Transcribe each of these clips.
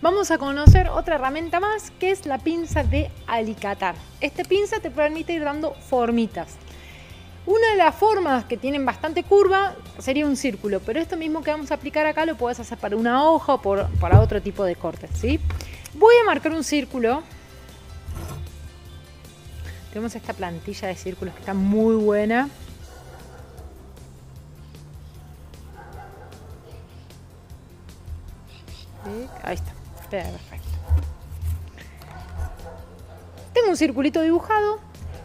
Vamos a conocer otra herramienta más que es la pinza de alicatar. Esta pinza te permite ir dando formitas. Una de las formas que tienen bastante curva sería un círculo, pero esto mismo que vamos a aplicar acá lo puedes hacer para una hoja o para otro tipo de cortes. ¿sí? Voy a marcar un círculo. Tenemos esta plantilla de círculos que está muy buena. Ahí está. Perfecto. Tengo un circulito dibujado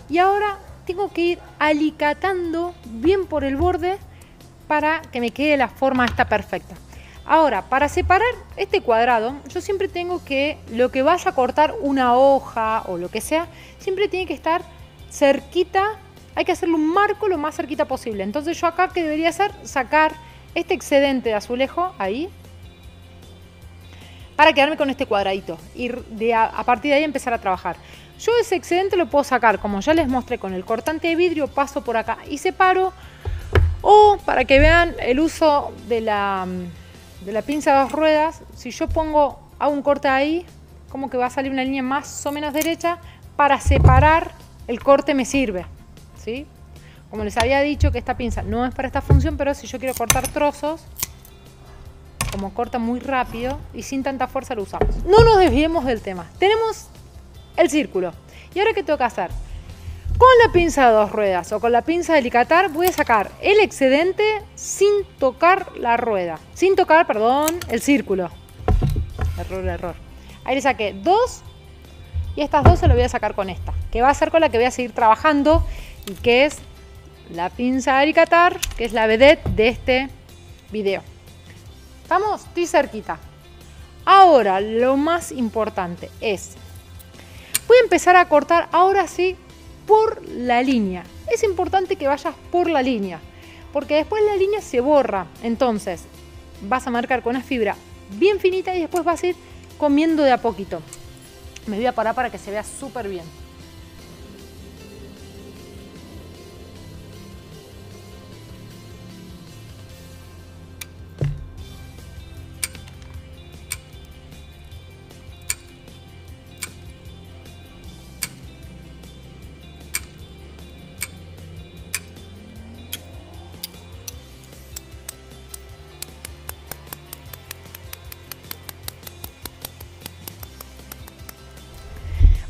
y ahora tengo que ir alicatando bien por el borde para que me quede la forma esta perfecta. Ahora, para separar este cuadrado, yo siempre tengo que lo que vaya a cortar una hoja o lo que sea, siempre tiene que estar cerquita, hay que hacerle un marco lo más cerquita posible. Entonces yo acá que debería hacer, sacar este excedente de azulejo, ahí, para quedarme con este cuadradito y a, partir de ahí empezar a trabajar. Yo ese excedente lo puedo sacar, como ya les mostré con el cortante de vidrio, paso por acá y separo. O para que vean el uso de la, de la pinza de dos ruedas, si yo pongo, hago un corte ahí, como que va a salir una línea más o menos derecha, para separar el corte me sirve. ¿sí? Como les había dicho que esta pinza no es para esta función, pero si yo quiero cortar trozos, como corta muy rápido y sin tanta fuerza lo usamos. No nos desviemos del tema. Tenemos el círculo. ¿Y ahora qué que hacer? Con la pinza de dos ruedas o con la pinza de alicatar voy a sacar el excedente sin tocar la rueda. Sin tocar, perdón, el círculo. Error, error. Ahí le saqué dos y estas dos se lo voy a sacar con esta. Que va a ser con la que voy a seguir trabajando y que es la pinza de alicatar, que es la vedette de este video. ¿Estamos? Estoy cerquita. Ahora, lo más importante es Voy a empezar a cortar ahora sí por la línea. Es importante que vayas por la línea, porque después la línea se borra. Entonces, vas a marcar con una fibra bien finita y después vas a ir comiendo de a poquito. Me voy a parar para que se vea súper bien.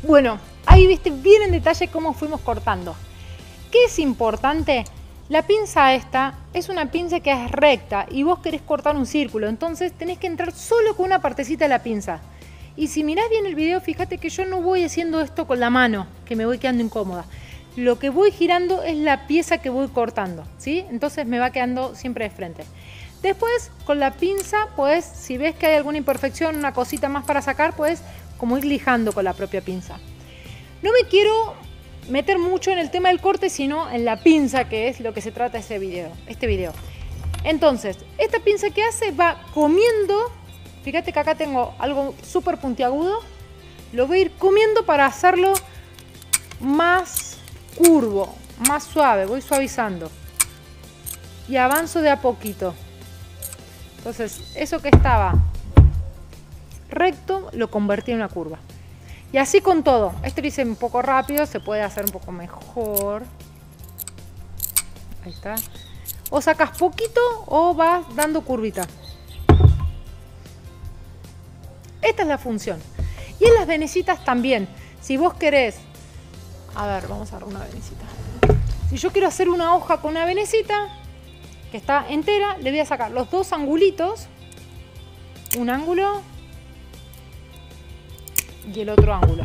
Bueno, ahí viste bien en detalle cómo fuimos cortando. ¿Qué es importante? La pinza esta es una pinza que es recta y vos querés cortar un círculo, entonces tenés que entrar solo con una partecita de la pinza. Y si mirás bien el video, fíjate que yo no voy haciendo esto con la mano, que me voy quedando incómoda. Lo que voy girando es la pieza que voy cortando, ¿sí? Entonces me va quedando siempre de frente. Después, con la pinza, pues, si ves que hay alguna imperfección, una cosita más para sacar, pues como ir lijando con la propia pinza. No me quiero meter mucho en el tema del corte, sino en la pinza, que es lo que se trata este video. Este video. Entonces, esta pinza que hace va comiendo, fíjate que acá tengo algo súper puntiagudo, lo voy a ir comiendo para hacerlo más curvo, más suave, voy suavizando. Y avanzo de a poquito. Entonces, eso que estaba recto lo convertí en una curva. Y así con todo. Este lo hice un poco rápido, se puede hacer un poco mejor. Ahí está. O sacas poquito o vas dando curvita. Esta es la función. Y en las venecitas también. Si vos querés... A ver, vamos a ver una venecita. Si yo quiero hacer una hoja con una venecita que está entera, le voy a sacar los dos angulitos. Un ángulo y el otro ángulo.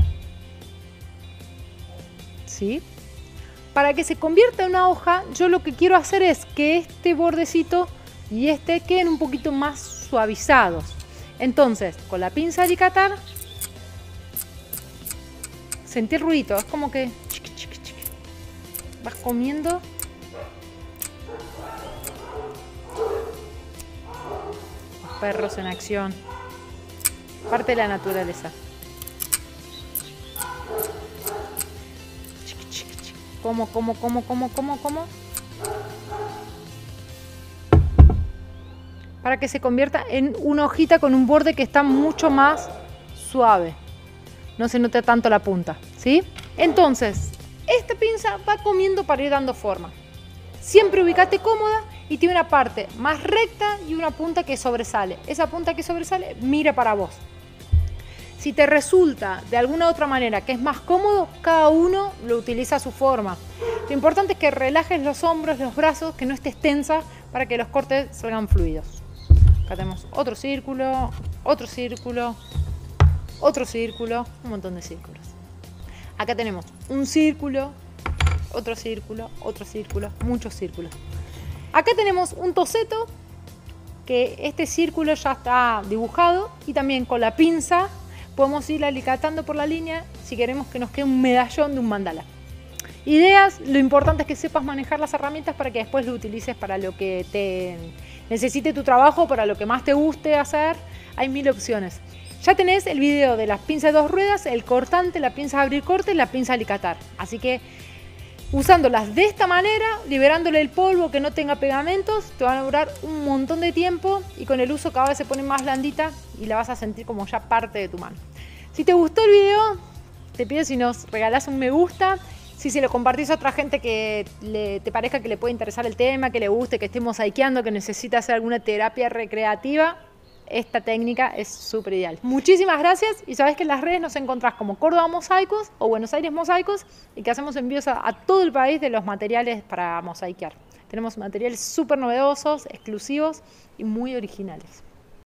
¿Sí? Para que se convierta en una hoja, yo lo que quiero hacer es que este bordecito y este queden un poquito más suavizados. Entonces, con la pinza de alicatar, sentí el ruidito, es como que vas comiendo. perros en acción. Parte de la naturaleza. ¿Cómo, cómo, cómo, cómo, cómo, cómo? para que se convierta en una hojita con un borde que está mucho más suave. No se nota tanto la punta, ¿sí? Entonces, esta pinza va comiendo para ir dando forma. Siempre ubicate cómoda y tiene una parte más recta y una punta que sobresale. Esa punta que sobresale mira para vos. Si te resulta de alguna otra manera que es más cómodo, cada uno lo utiliza a su forma. Lo importante es que relajes los hombros, los brazos, que no estés tensa para que los cortes salgan fluidos. Acá tenemos otro círculo, otro círculo, otro círculo, un montón de círculos. Acá tenemos un círculo, otro círculo, otro círculo, muchos círculos. Acá tenemos un toseto, que este círculo ya está dibujado y también con la pinza podemos ir alicatando por la línea si queremos que nos quede un medallón de un mandala. Ideas, lo importante es que sepas manejar las herramientas para que después lo utilices para lo que te necesite tu trabajo, para lo que más te guste hacer. Hay mil opciones. Ya tenés el video de las pinzas de dos ruedas, el cortante, la pinza de abrir corte y la pinza de alicatar. Así que usándolas de esta manera, liberándole el polvo que no tenga pegamentos, te van a durar un montón de tiempo y con el uso cada vez se pone más blandita y la vas a sentir como ya parte de tu mano. Si te gustó el video, te pido si nos regalás un me gusta si se lo compartís a otra gente que te parezca que le puede interesar el tema, que le guste, que esté mosaiqueando, que necesita hacer alguna terapia recreativa, esta técnica es súper ideal. Muchísimas gracias y sabes que en las redes nos encontrás como Córdoba Mosaicos o Buenos Aires Mosaicos y que hacemos envíos a, a todo el país de los materiales para mosaiquear. Tenemos materiales súper novedosos, exclusivos y muy originales.